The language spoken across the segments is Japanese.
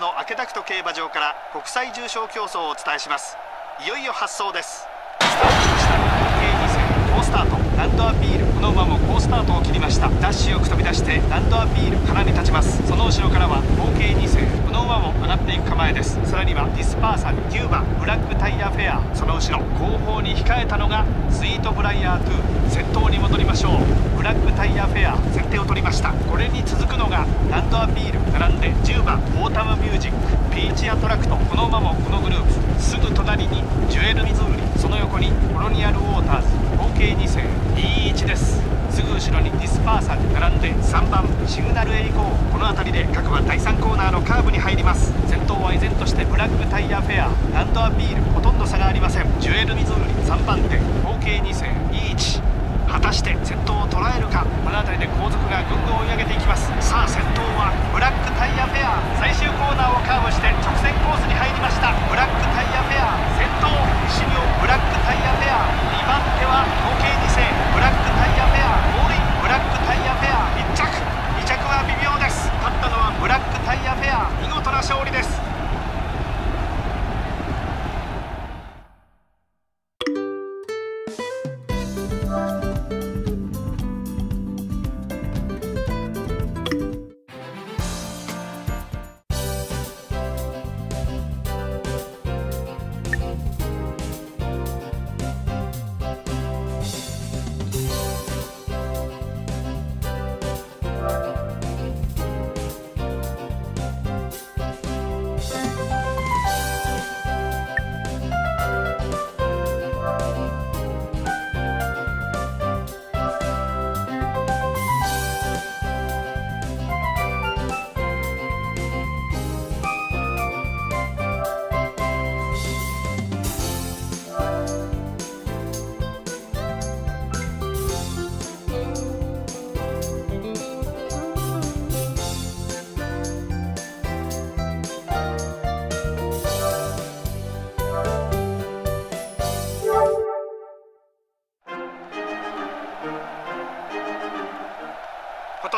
の明ダクト競馬場から国際重賞競争をお伝えします。いよいよ発走ですスタートしました合計2戦好スタートランドアピールこの馬も好スタートを切りました。ダッシュよく飛び出してランドアピール鼻に立ちます。その後ろからは合計2戦この馬も上がっていく構えです。さらにはディスパーサル9番ブラックタイヤフェア。その後ろ後方に控えたのがスイートブライヤー2先頭に戻りましょう。ブラックタイヤフェア先手を取りました。これに続くのがランドアピール。並んで10番オータムミュージックピーチアトラクト。この馬もこのグループ。すぐ隣にジュエルミズーリ。の横にコロニアルウォーターズ合計2戦21です。すぐ後ろにディスパーサル並んで3番シグナルエイコーこの辺りで各馬第3コーナーのカーブに入ります。先頭は依然としてブラックタイヤフェアランドアピールほとんど差がありません。ジュエルミズーリ3番手合計2戦21果たして先頭を捉えるか。この辺りで後続がぐんぐん追い上げていきます。さあ先頭はブラックタイヤフェア最終コーナーをカーブして直線コースに入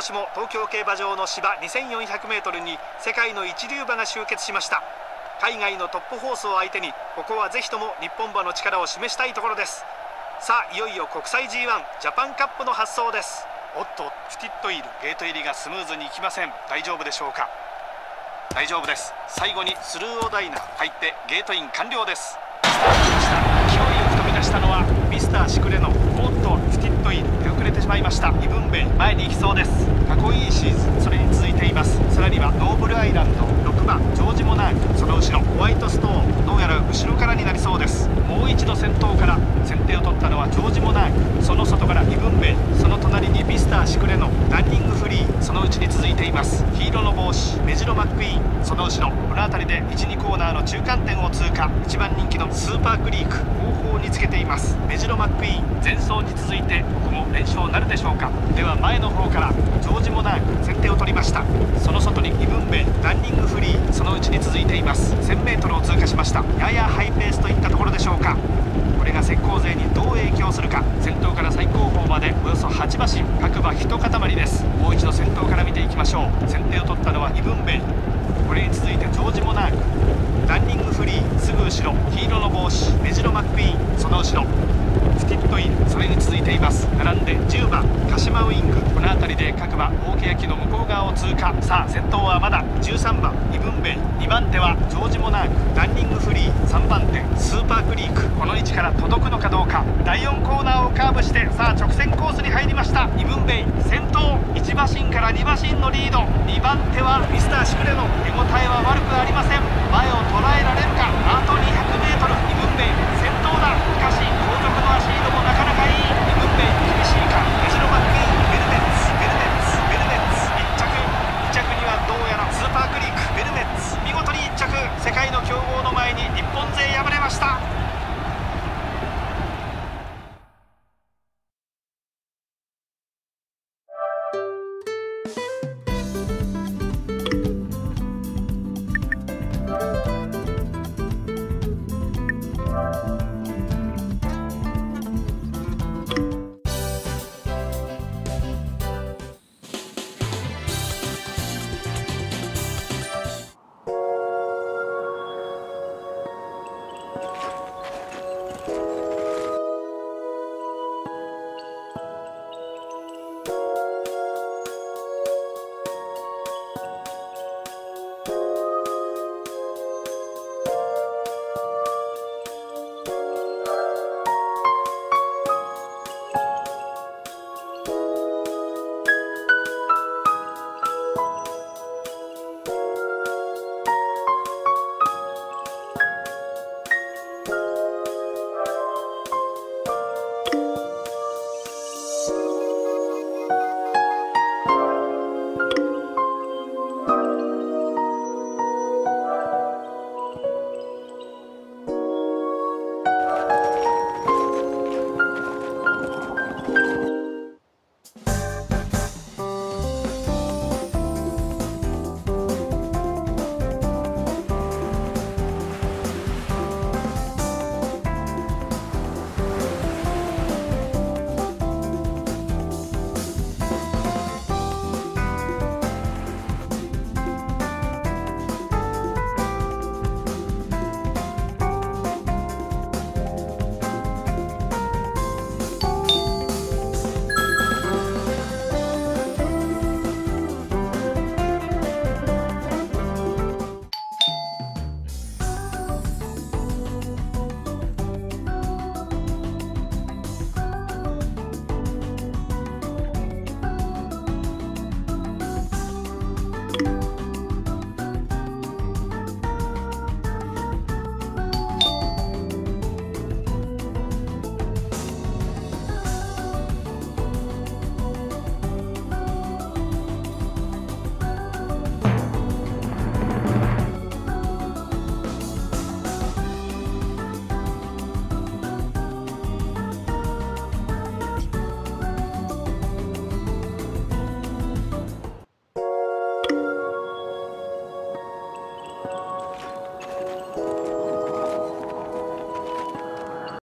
年も東京競馬場の芝 2400m に世界の一流馬が集結しました。海外のトップホースを相手にここはぜひとも日本馬の力を示したいところです。さあいよいよ国際 G1 ジャパンカップの発走です。おっとフティットイールゲート入りがスムーズにいきません。大丈夫でしょうか？大丈夫です。最後にスルーオダイナ入ってゲートイン完了です。スタートしました勢いよく飛び出したのはミスターシクレノ。おっとットイール出遅れてしまいました。イブンベイ前に行きそうです。かっこいいシーズンそれに続いています。さらにはノーブルアイランド6番ジョージ・モナークその後ろホワイトストーンどうやら後ろからになりそうです。もう一度先頭から先手を取ったのはジョージ・モナークその外からイブンベイその隣にミスターシクレノランニングフリーそのうちに続いています。黄色の帽子メジロ・マックイーンその後ろこの辺りで12コーナーの中間点を通過。1番人気のスーパークリーにつけています。メジロ・マックイーン前走に続いてここも連勝なるでしょうか。では前の方からジョージ・モナーク先手を取りました。その外に2分目ランニングフリーそのうちに続いています。1000m を通過しました。ややハイペースといったところでしょうかこれが石膏勢にどう影響するか先頭から最高峰までおよそ8馬身各馬一塊ですもう一度先頭から見ていきましょう先手を取ったのはイブンベイこれに続いてジョージ・モナークランニングフリーすぐ後ろ黄色の帽子メジロ・マックイーンその後ろ。スキットインそれに続いています。並んで10番鹿島ウイングこの辺りで各馬大欅の向こう側を通過。さあ先頭はまだ13番。イブンベイ2番手はジョージ・モナー。クランニングフリー。3番手スーパークリーク。この位置から届くのかどうか。第4コーナーをカーブしてさあ直線コースに入りました。イブンベイ先頭1馬身から2馬身のリード。2番手はミスターシクレの。手応えは悪くありません。前を捉えられるか。あと200